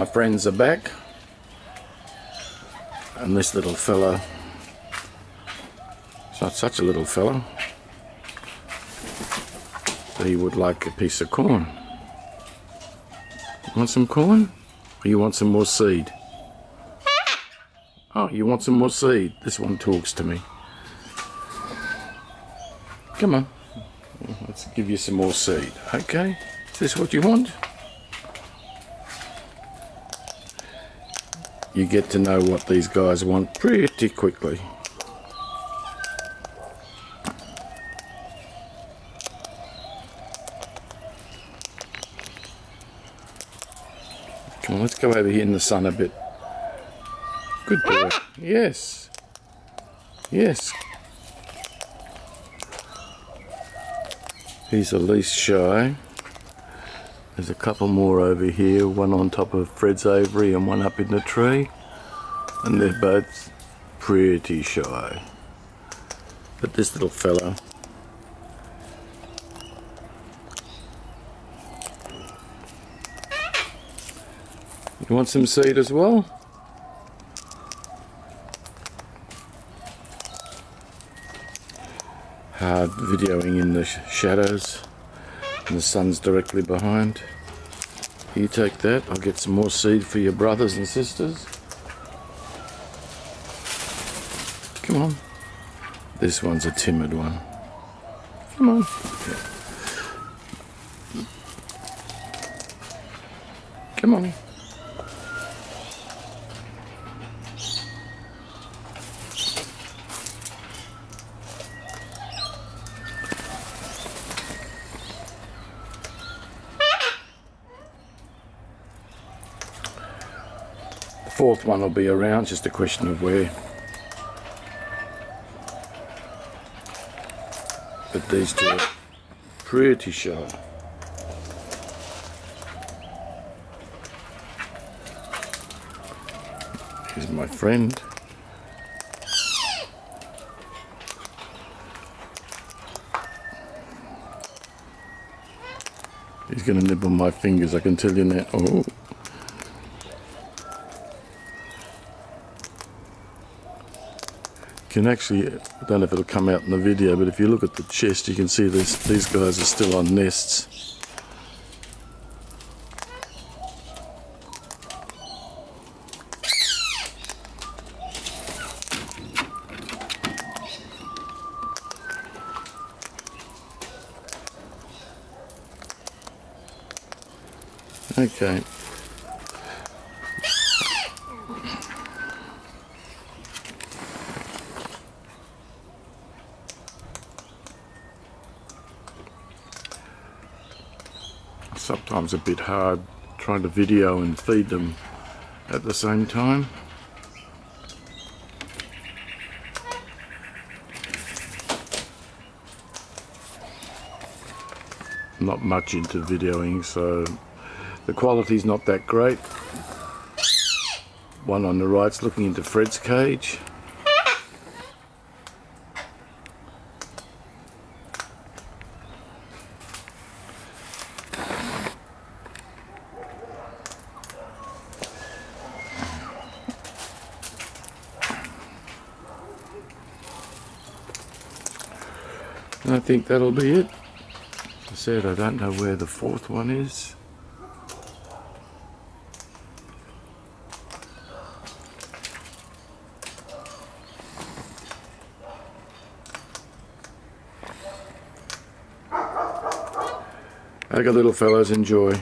My friends are back. And this little fella, it's not such a little fella, but he would like a piece of corn. Want some corn? Or you want some more seed? Oh, you want some more seed? This one talks to me. Come on. Let's give you some more seed. Okay? Is this what you want? You get to know what these guys want pretty quickly. Come on, let's go over here in the sun a bit. Good boy. Yes. Yes. He's the least shy. There's a couple more over here, one on top of Fred's aviary and one up in the tree. And they're both pretty shy. But this little fella You want some seed as well? Hard videoing in the sh shadows and the sun's directly behind. You take that, I'll get some more seed for your brothers and sisters. Come on. This one's a timid one. Come on. Come on. Fourth one will be around, just a question of where. But these two are pretty shy. Here's my friend. He's gonna nibble my fingers, I can tell you now. Oh. Can actually, I don't know if it'll come out in the video, but if you look at the chest, you can see this, these guys are still on nests. Okay. Sometimes a bit hard trying to video and feed them at the same time. Not much into videoing so the quality's not that great. One on the right's looking into Fred's cage. I think that'll be it. As I said, I don't know where the fourth one is. Okay, little fellows, enjoy.